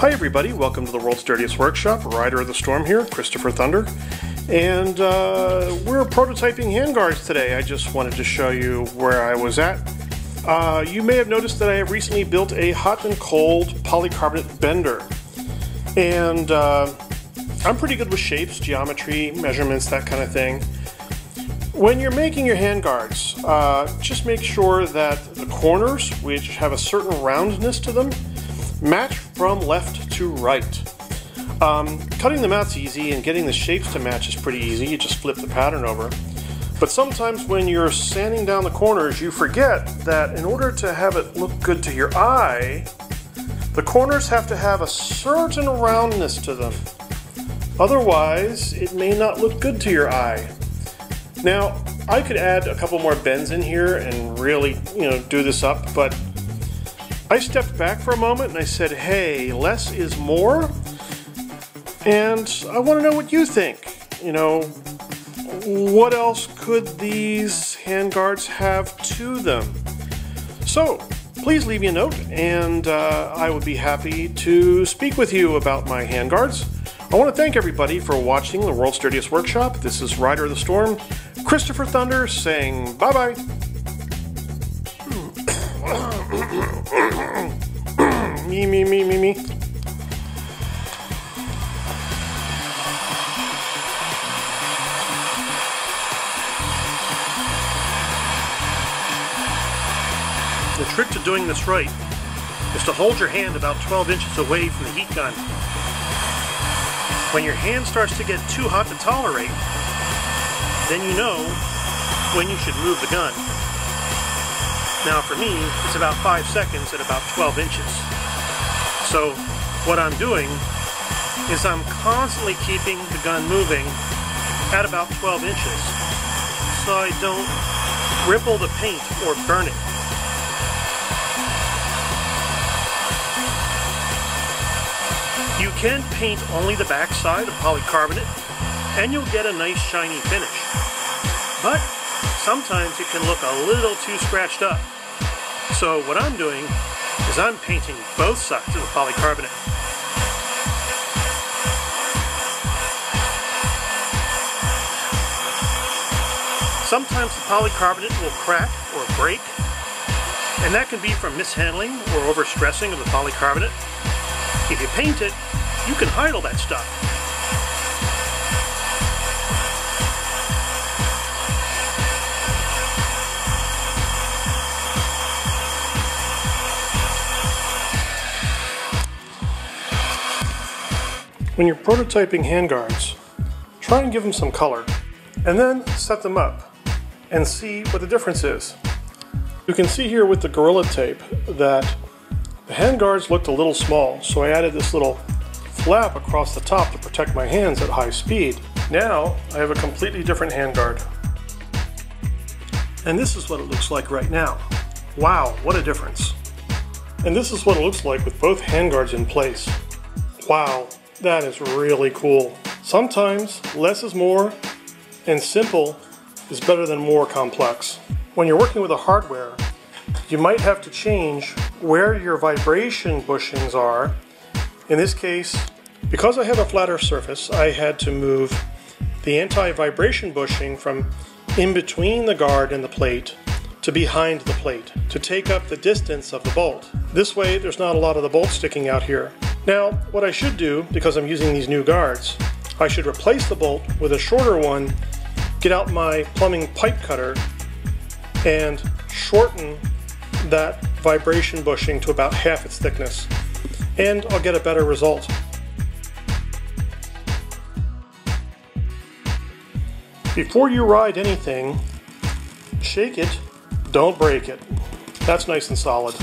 Hi everybody, welcome to the world's dirtiest workshop. Rider of the Storm here, Christopher Thunder. And uh, we're prototyping handguards today. I just wanted to show you where I was at. Uh, you may have noticed that I have recently built a hot and cold polycarbonate bender. And uh, I'm pretty good with shapes, geometry, measurements, that kind of thing. When you're making your handguards, uh, just make sure that the corners, which have a certain roundness to them, match from left to right. Um, cutting them out's easy and getting the shapes to match is pretty easy. You just flip the pattern over. But sometimes when you're sanding down the corners, you forget that in order to have it look good to your eye, the corners have to have a certain roundness to them. Otherwise, it may not look good to your eye. Now, I could add a couple more bends in here and really, you know, do this up, but I stepped back for a moment and I said, hey, less is more. And I want to know what you think. You know, what else could these handguards have to them? So, please leave me a note and uh, I would be happy to speak with you about my handguards. I want to thank everybody for watching the World's Dirtiest Workshop. This is Rider of the Storm, Christopher Thunder saying bye bye. Me, me, me, me, me. The trick to doing this right is to hold your hand about 12 inches away from the heat gun. When your hand starts to get too hot to tolerate, then you know when you should move the gun. Now for me, it's about 5 seconds at about 12 inches. So what I'm doing is I'm constantly keeping the gun moving at about 12 inches so I don't ripple the paint or burn it. You can paint only the back side of polycarbonate and you'll get a nice shiny finish. But sometimes it can look a little too scratched up. So what I'm doing is I'm painting both sides of the polycarbonate. Sometimes the polycarbonate will crack or break, and that can be from mishandling or overstressing of the polycarbonate. If you paint it, you can hide all that stuff. When you're prototyping handguards, try and give them some color, and then set them up and see what the difference is. You can see here with the Gorilla Tape that the handguards looked a little small, so I added this little flap across the top to protect my hands at high speed. Now I have a completely different handguard. And this is what it looks like right now. Wow, what a difference. And this is what it looks like with both handguards in place. Wow, that is really cool. Sometimes less is more and simple is better than more complex. When you're working with a hardware, you might have to change where your vibration bushings are. In this case, because I have a flatter surface, I had to move the anti-vibration bushing from in between the guard and the plate to behind the plate to take up the distance of the bolt. This way there's not a lot of the bolt sticking out here. Now, what I should do, because I'm using these new guards, I should replace the bolt with a shorter one, get out my plumbing pipe cutter, and shorten that vibration bushing to about half its thickness. And I'll get a better result. Before you ride anything, shake it, don't break it. That's nice and solid.